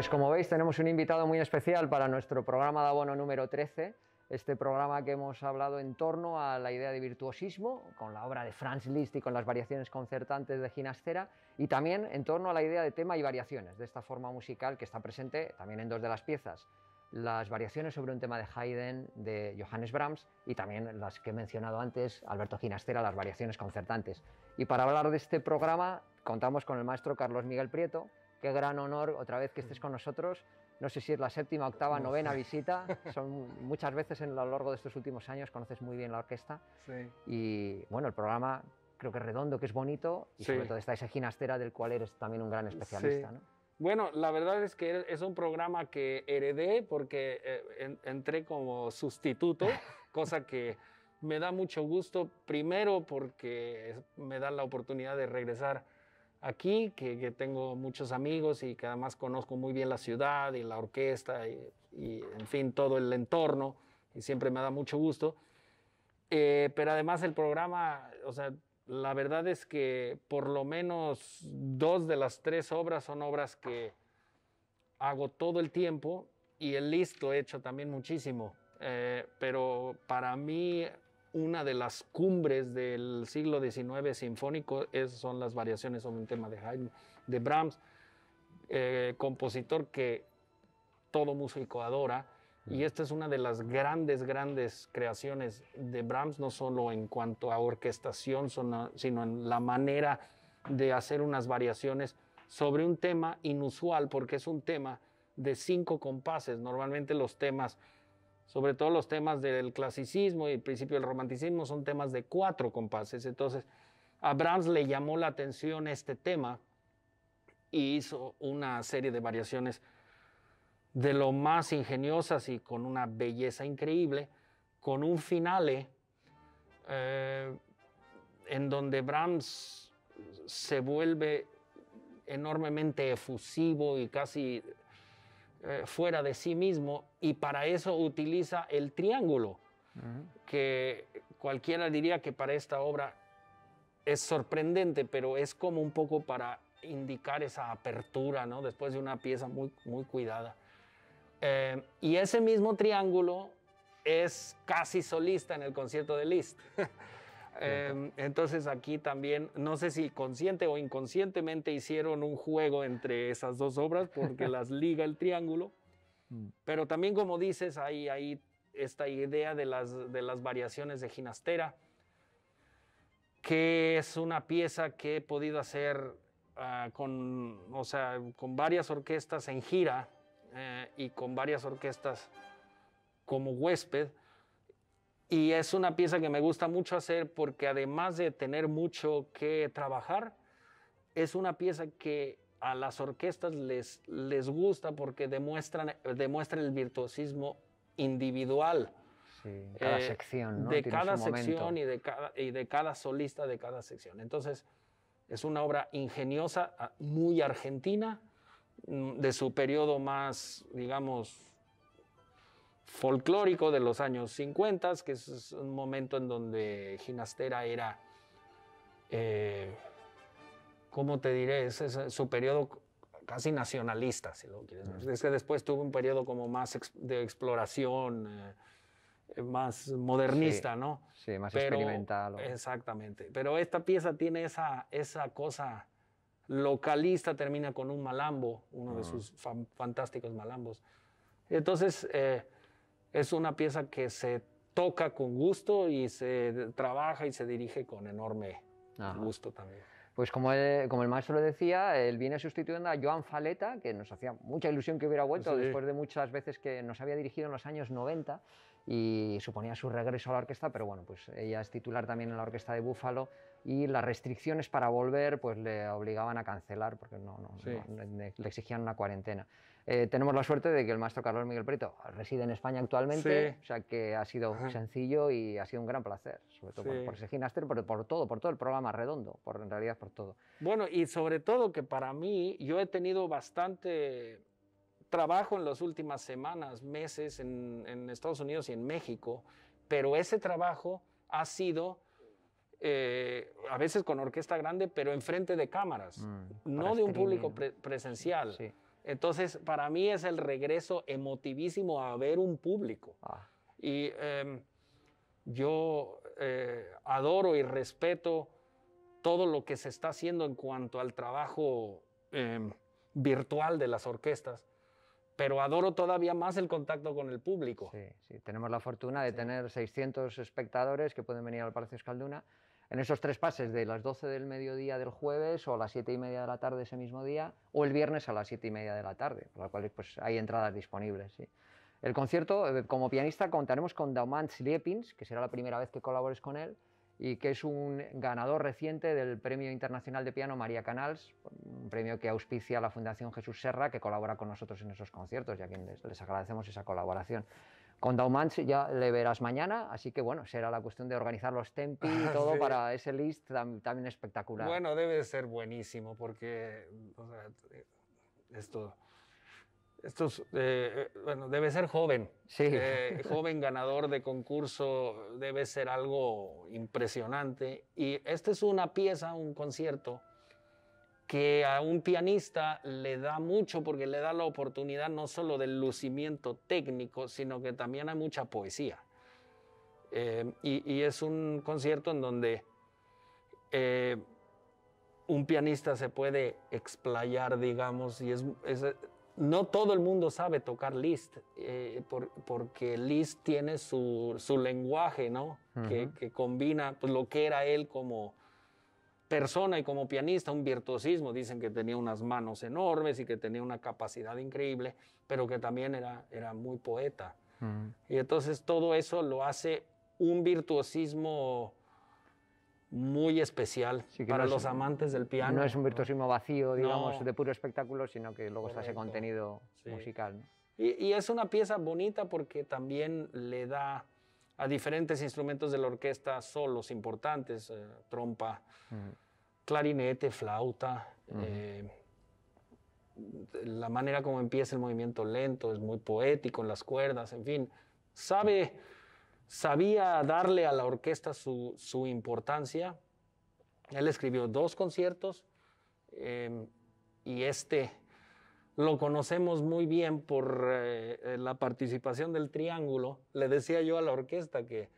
Pues como veis tenemos un invitado muy especial para nuestro programa de abono número 13, este programa que hemos hablado en torno a la idea de virtuosismo, con la obra de Franz Liszt y con las variaciones concertantes de Ginastera, y también en torno a la idea de tema y variaciones, de esta forma musical que está presente también en dos de las piezas, las variaciones sobre un tema de Haydn, de Johannes Brahms, y también las que he mencionado antes, Alberto Ginastera, las variaciones concertantes. Y para hablar de este programa contamos con el maestro Carlos Miguel Prieto, qué gran honor otra vez que estés con nosotros. No sé si es la séptima, octava, novena visita. Son muchas veces en lo largo de estos últimos años, conoces muy bien la orquesta. Sí. Y bueno, el programa creo que es redondo, que es bonito, y Sí. sobre todo está esa ginastera del cual eres también un gran especialista. Sí. ¿no? Bueno, la verdad es que es un programa que heredé porque eh, en- entré como sustituto, cosa que me da mucho gusto, primero porque me da la oportunidad de regresar aquí, que, tengo muchos amigos y que además conozco muy bien la ciudad y la orquesta y, en fin, todo el entorno, y siempre me da mucho gusto. Eh, pero además el programa, o sea, la verdad es que por lo menos dos de las tres obras son obras que hago todo el tiempo y el list lo he hecho también muchísimo. Eh, pero para mí una de las cumbres del siglo XIX sinfónico es, son las variaciones sobre un tema de Haydn, de Brahms, eh, compositor que todo músico adora. Y esta es una de las grandes, grandes creaciones de Brahms, no solo en cuanto a orquestación, sino sino en la manera de hacer unas variaciones sobre un tema inusual, porque es un tema de cinco compases. Normalmente los temas, sobre todo los temas del clasicismo y el principio del romanticismo, son temas de cuatro compases. Entonces, a Brahms le llamó la atención este tema y hizo una serie de variaciones de lo más ingeniosas y con una belleza increíble, con un finale eh, en donde Brahms se vuelve enormemente efusivo y casi eh, fuera de sí mismo y para eso utiliza el triángulo, que cualquiera diría que para esta obra es sorprendente, pero es como un poco para indicar esa apertura, ¿no? Después de una pieza muy, muy cuidada. Eh, y ese mismo triángulo es casi solista en el concierto de Liszt. Eh, entonces aquí también, no sé si consciente o inconscientemente hicieron un juego entre esas dos obras porque las liga el triángulo, pero también como dices, hay, hay esta idea de las, de las variaciones de Ginastera, que es una pieza que he podido hacer ah, con, o sea, con varias orquestas en gira eh, y con varias orquestas como huésped. Y es una pieza que me gusta mucho hacer porque además de tener mucho que trabajar, es una pieza que a las orquestas les, les gusta porque demuestran, demuestra el virtuosismo individual Sí, cada eh, sección, ¿no? de Tiene cada sección y de cada, y de cada solista de cada sección. Entonces, es una obra ingeniosa, ah, muy argentina, mm, de su periodo más, digamos, folclórico de los años 50, que es un momento en donde Ginastera era, eh, ¿cómo te diré? Es, es su periodo casi nacionalista, si lo quieres ver. Es que después tuvo un periodo como más de exploración, eh, eh, más modernista, Sí, ¿no? sí, más experimental, o- Exactamente. Pero esta pieza tiene esa, esa cosa localista, termina con un malambo, uno Ah. de sus fan- fantásticos malambos. Entonces, eh, es una pieza que se toca con gusto y se trabaja y se dirige con enorme Ajá. gusto también. Pues como el, como el maestro lo decía, él viene sustituyendo a Joan Faleta, que nos hacía mucha ilusión que hubiera vuelto Sí. después de muchas veces que nos había dirigido en los años 90 y suponía su regreso a la orquesta, pero bueno, pues ella es titular también en la orquesta de Búfalo y las restricciones para volver pues le obligaban a cancelar porque no, no- Sí. no- le le exigían una cuarentena. Eh, tenemos la suerte de que el maestro Carlos Miguel Prieto reside en España actualmente, Sí. o sea que ha sido sencillo y ha sido un gran placer, sobre todo por, Sí. por ese gimnastero, pero por todo, por todo el programa redondo, por, en realidad por todo. Bueno, y sobre todo que para mí, yo he tenido bastante trabajo en las últimas semanas, meses en, en Estados Unidos y en México, pero ese trabajo ha sido eh, a veces con orquesta grande, pero enfrente de cámaras, Mm, no de un público pre- presencial. Sí. Entonces, para mí es el regreso emotivísimo a ver un público. Ah, Y em, yo eh, adoro y respeto todo lo que se está haciendo en cuanto al trabajo em, virtual de las orquestas, pero adoro todavía más el contacto con el público. sí, sí. Tenemos la fortuna de Sí. tener 600 espectadores que pueden venir al Palacio Escalduna en esos tres pases de las 12 del mediodía del jueves o a las 7 y media de la tarde ese mismo día o el viernes a las 7 y media de la tarde, por lo cual pues, hay entradas disponibles. sí. El concierto, eh, como pianista, contaremos con Daumant Sliepins, que será la primera vez que colabores con él, y que es un ganador reciente del Premio Internacional de Piano María Canals, un premio que auspicia la Fundación Jesús Serra, que colabora con nosotros en esos conciertos, y a quien les, les agradecemos esa colaboración. Con Daumant ya le verás mañana, así que bueno, será la cuestión de organizar los tempi y todo Sí. para ese list tam- también espectacular. Bueno, debe ser buenísimo porque o sea, eh, esto, esto es, eh, eh, bueno, debe ser joven. sí, Eh, joven ganador de concurso debe ser algo impresionante. Y esta es una pieza, un concierto, que a un pianista le da mucho porque le da la oportunidad no solo del lucimiento técnico, sino que también hay mucha poesía. Eh, y, y es un concierto en donde eh, un pianista se puede explayar, digamos, y es, es- no todo el mundo sabe tocar Liszt, eh, por- porque Liszt tiene su, su lenguaje, ¿no? que, combina pues, lo que era él como persona y como pianista, un virtuosismo. Dicen que tenía unas manos enormes y que tenía una capacidad increíble, pero que también era, era muy poeta. Y entonces todo eso lo hace un virtuosismo muy especial Sí, para no es- los amantes del piano. no es un virtuosismo vacío, digamos, No. de puro espectáculo, sino que luego está ese Correcto. contenido Sí. musical. ¿no? Y, y es una pieza bonita porque también le da a diferentes instrumentos de la orquesta solos importantes, eh, trompa, clarinete, flauta. Eh, la manera como empieza el movimiento lento es muy poético en las cuerdas, en fin. Sabe, sabía darle a la orquesta su, su importancia. Él escribió dos conciertos eh, y este lo conocemos muy bien por eh, la participación del triángulo. Le decía yo a la orquesta que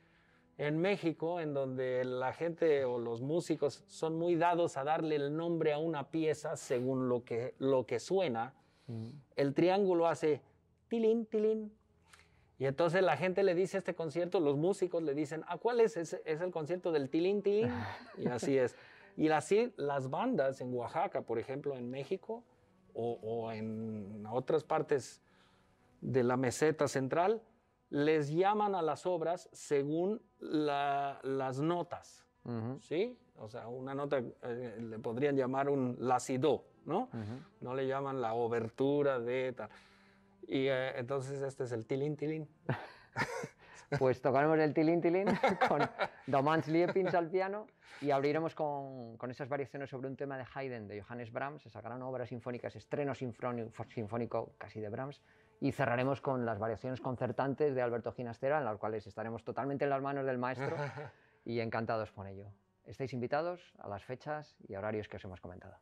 en México, en donde la gente o los músicos son muy dados a darle el nombre a una pieza según lo que, lo que suena, Ujú. el triángulo hace tilín, tilín. Y entonces la gente le dice este concierto, los músicos le dicen, ¿a cuál es? Es, es el concierto del tilín, tilín. Y así es. Y así las bandas en Oaxaca, por ejemplo, en México, o, o en otras partes de la meseta central, les llaman a las obras según la- las notas, Ujú. ¿sí? O sea, una nota eh, le podrían llamar un la si do, ¿no? Ujú. No le llaman la obertura de tal. Y eh, entonces este es el tilín, tilín. Pues tocaremos el tilín tilín con Domans Liepins al piano y abriremos con, con esas variaciones sobre un tema de Haydn, de Johannes Brahms, esa gran obra sinfónica, ese estreno sinfónico, casi de Brahms, y cerraremos con las variaciones concertantes de Alberto Ginastera, en las cuales estaremos totalmente en las manos del maestro y encantados con ello. Estáis invitados a las fechas y horarios que os hemos comentado.